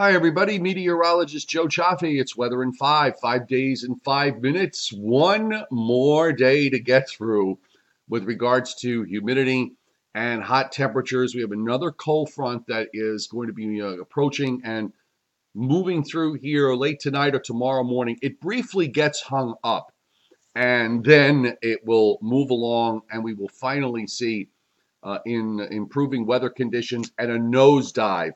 Hi, everybody. Meteorologist Joe Cioffi. It's weather in five, five days in five minutes. One more day to get through with regards to humidity and hot temperatures. We have another cold front that is going to be uh, approaching and moving through here late tonight or tomorrow morning. It briefly gets hung up and then it will move along and we will finally see uh, in improving weather conditions and a nosedive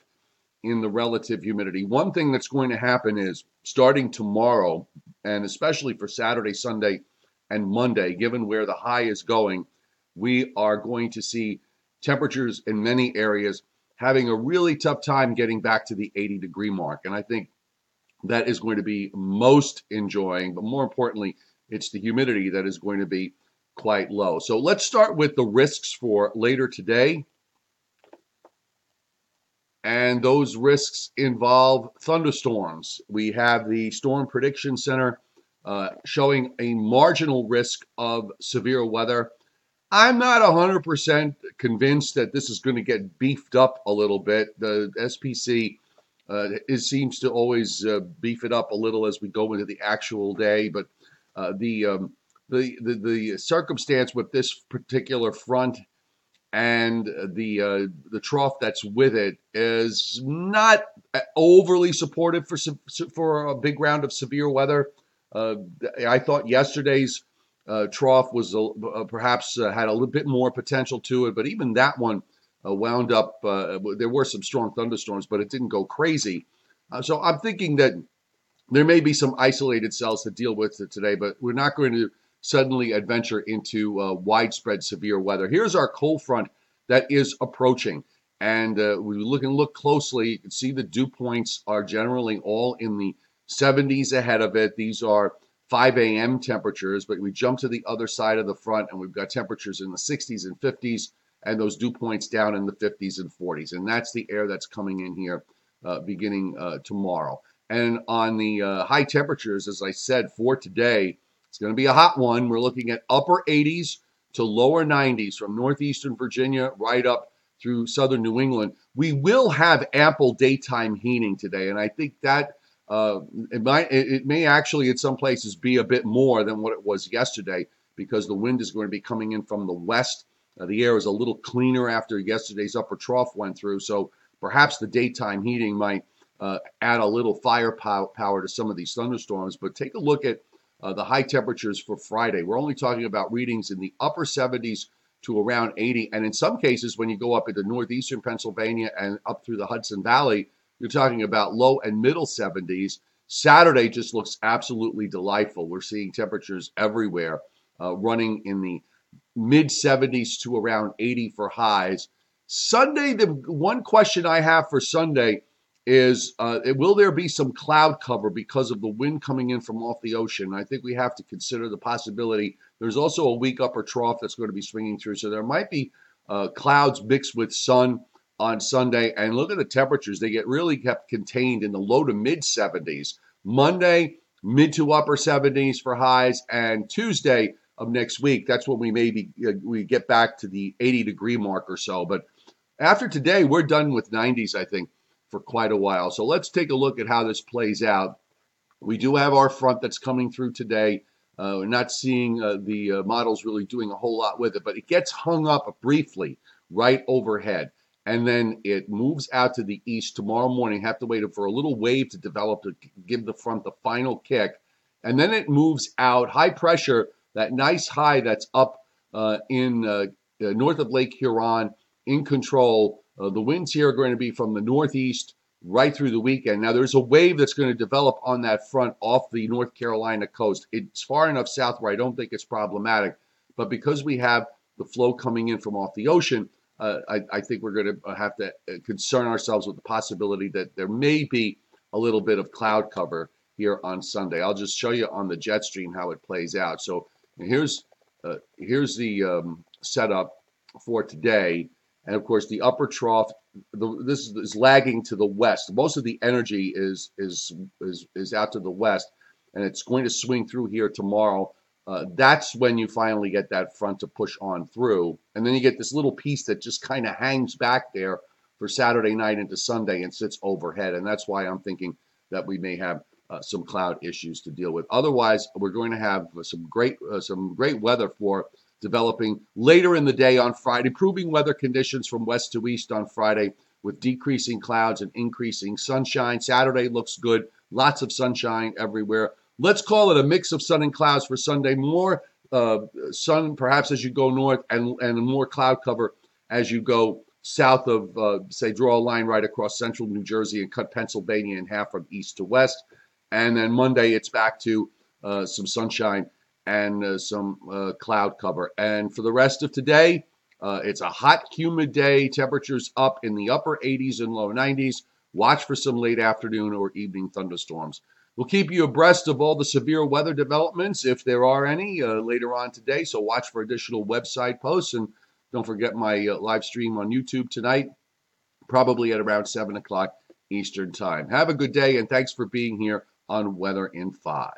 in the relative humidity. One thing that's going to happen is starting tomorrow, and especially for Saturday, Sunday, and Monday, given where the high is going, we are going to see temperatures in many areas having a really tough time getting back to the 80 degree mark. And I think that is going to be most enjoying, but more importantly, it's the humidity that is going to be quite low. So let's start with the risks for later today and those risks involve thunderstorms. We have the Storm Prediction Center uh, showing a marginal risk of severe weather. I'm not 100% convinced that this is going to get beefed up a little bit. The SPC uh, it seems to always uh, beef it up a little as we go into the actual day, but uh, the, um, the, the the circumstance with this particular front and the uh, the trough that's with it is not overly supportive for for a big round of severe weather. Uh, I thought yesterday's uh, trough was uh, perhaps uh, had a little bit more potential to it, but even that one uh, wound up. there were some strong thunderstorms, but it didn't go crazy. so I'm thinking that there may be some isolated cells to deal with it today, but we're not going to suddenly adventure into uh, widespread severe weather. Here's our cold front that is approaching. And uh, we look and look closely. You can see the dew points are generally all in the 70s ahead of it. These are 5 a.m. temperatures, but we jump to the other side of the front and we've got temperatures in the 60s and 50s and those dew points down in the 50s and 40s. And that's the air that's coming in here uh, beginning uh, tomorrow. And on the uh, high temperatures, as I said, for today, it's going to be a hot one. We're looking at upper 80s to lower 90s from northeastern Virginia right up through southern New England. We will have ample daytime heating today, and I think that uh, it might it may actually in some places be a bit more than what it was yesterday because the wind is going to be coming in from the west. Uh, the air is a little cleaner after yesterday's upper trough went through, so perhaps the daytime heating might uh, add a little firepower to some of these thunderstorms. But take a look at uh, the high temperatures for Friday. We're only talking about readings in the upper 70s to around 80. And in some cases, when you go up into northeastern Pennsylvania and up through the Hudson Valley, you're talking about low and middle 70s. Saturday just looks absolutely delightful. We're seeing temperatures everywhere uh, running in the mid 70s to around 80 for highs. Sunday, the one question I have for Sunday is uh, will there be some cloud cover because of the wind coming in from off the ocean? I think we have to consider the possibility. There's also a weak upper trough that's going to be swinging through, so there might be uh, clouds mixed with sun on Sunday. And look at the temperatures; they get really kept contained in the low to mid 70s. Monday, mid to upper 70s for highs, and Tuesday of next week, that's when we maybe uh, we get back to the 80 degree mark or so. But after today, we're done with 90s, I think for quite a while. So let's take a look at how this plays out. We do have our front that's coming through today. Uh, we're not seeing uh, the uh, models really doing a whole lot with it, but it gets hung up briefly right overhead. And then it moves out to the east tomorrow morning. Have to wait for a little wave to develop to give the front the final kick. And then it moves out high pressure, that nice high that's up uh, in uh, uh, north of Lake Huron in control uh, the winds here are going to be from the northeast right through the weekend. Now, there's a wave that's going to develop on that front off the North Carolina coast. It's far enough south where I don't think it's problematic. But because we have the flow coming in from off the ocean, uh, I, I, think we're going to have to uh, concern ourselves with the possibility that there may be a little bit of cloud cover here on Sunday. I'll just show you on the jet stream how it plays out. So here's uh, here's the um, setup for today. And of course, the upper trough, the, this is lagging to the west. Most of the energy is is is is out to the west, and it's going to swing through here tomorrow. Uh, that's when you finally get that front to push on through, and then you get this little piece that just kind of hangs back there for Saturday night into Sunday and sits overhead. And that's why I'm thinking that we may have uh, some cloud issues to deal with. Otherwise, we're going to have some great uh, some great weather for developing later in the day on Friday, improving weather conditions from west to east on Friday with decreasing clouds and increasing sunshine. Saturday looks good, lots of sunshine everywhere. Let's call it a mix of sun and clouds for Sunday. More uh, sun, perhaps as you go north, and and more cloud cover as you go south of, uh, say, draw a line right across central New Jersey and cut Pennsylvania in half from east to west. And then Monday, it's back to uh, some sunshine and uh, some uh, cloud cover. And for the rest of today, uh, it's a hot, humid day. Temperatures up in the upper 80s and low 90s. Watch for some late afternoon or evening thunderstorms. We'll keep you abreast of all the severe weather developments, if there are any, uh, later on today. So watch for additional website posts. And don't forget my uh, live stream on YouTube tonight, probably at around 7 o'clock Eastern Time. Have a good day, and thanks for being here on Weather in 5.